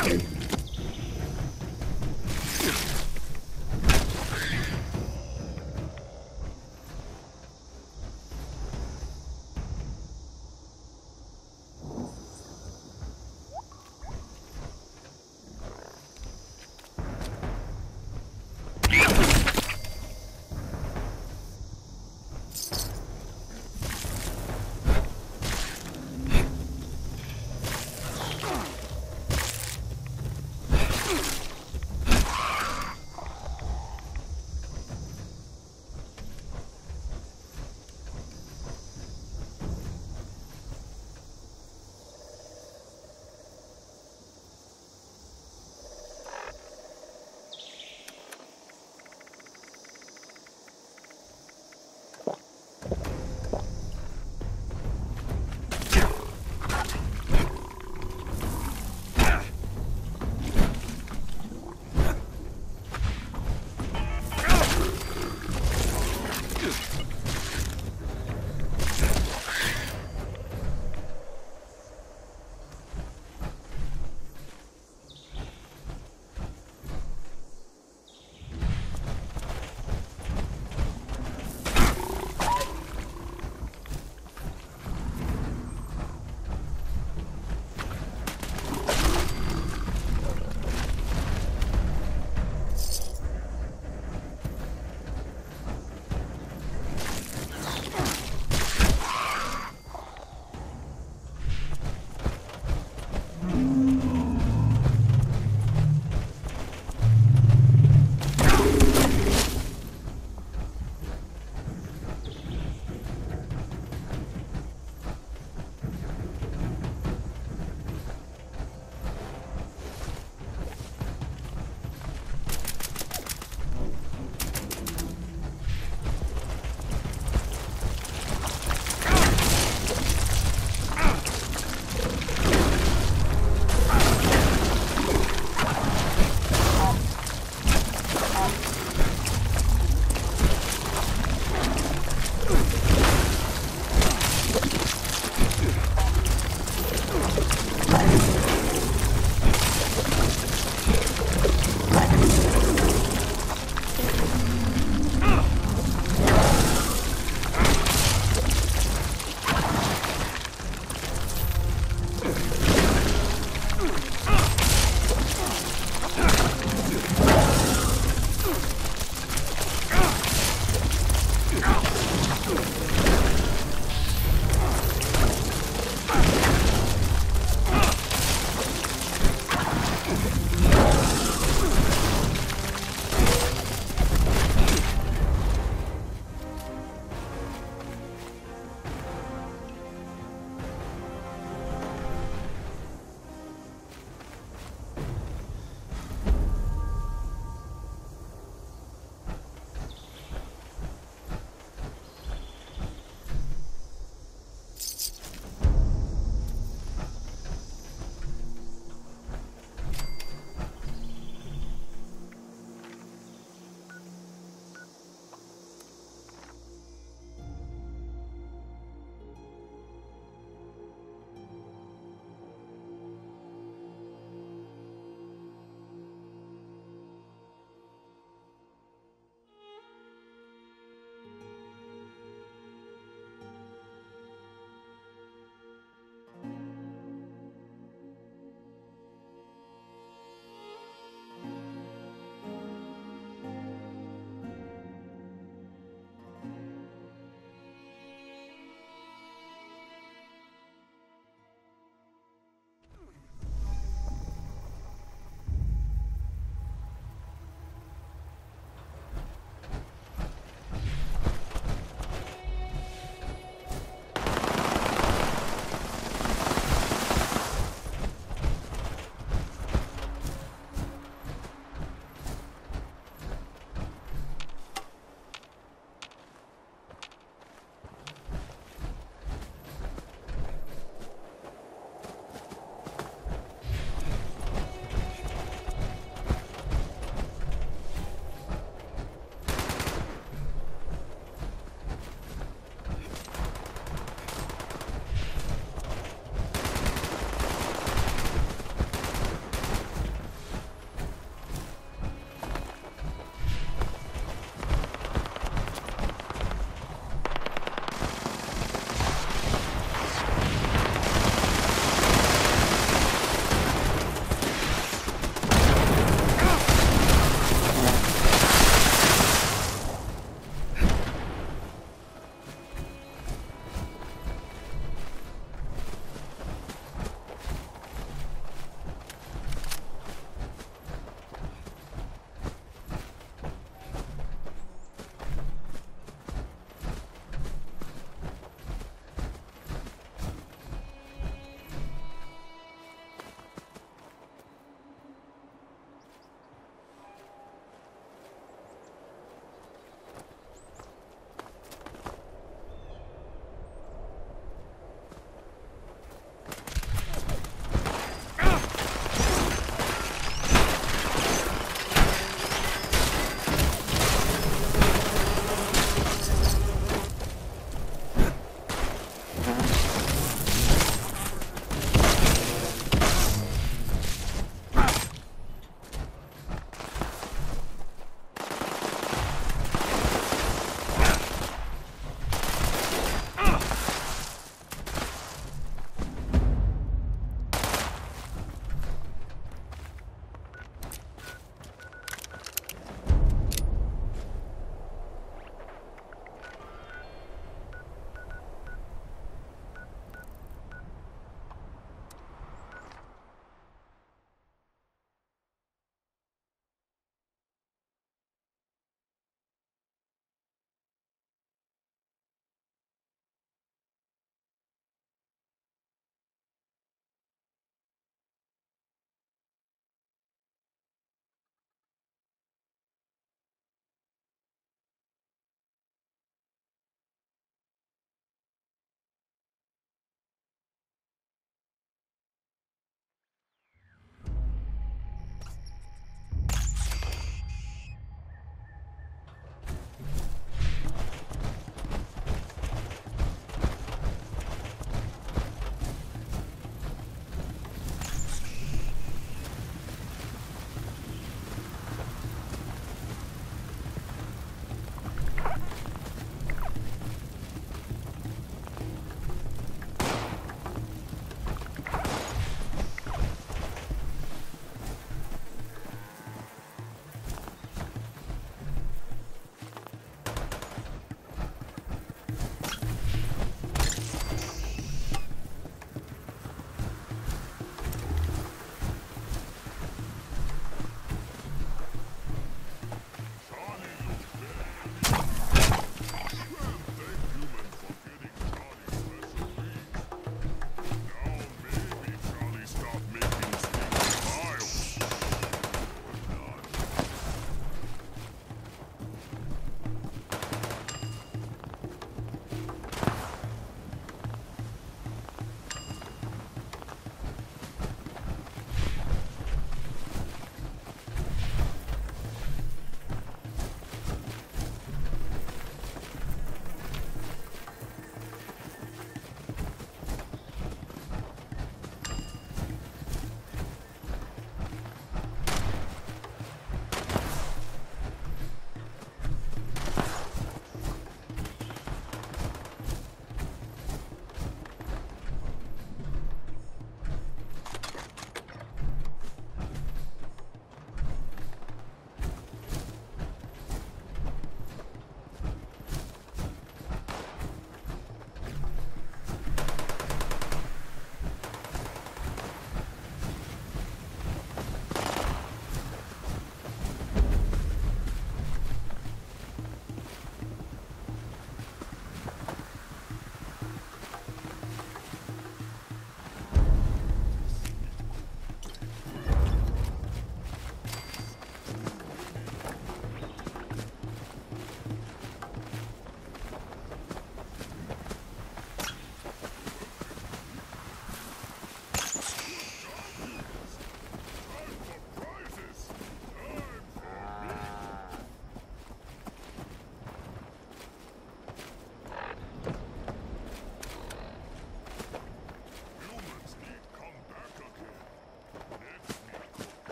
Okay.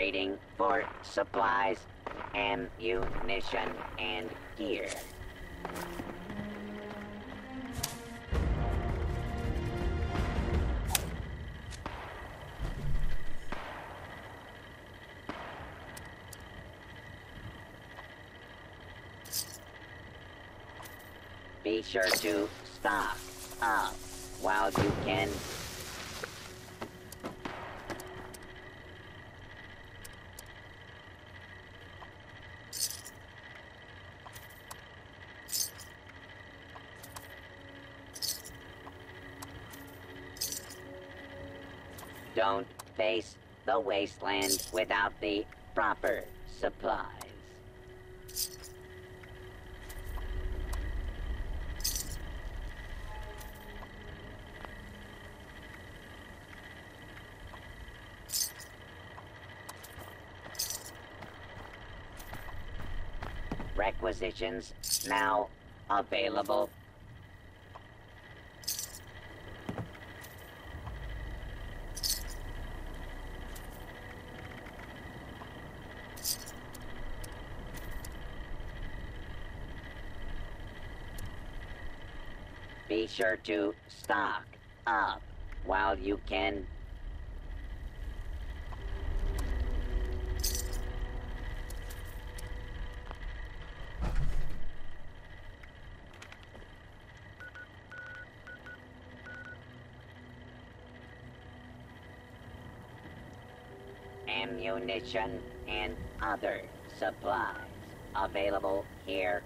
Trading for supplies, ammunition, and gear. Be sure to Don't face the wasteland without the proper supplies. Requisitions now available. Sure to stock up while you can. Ammunition and other supplies available here.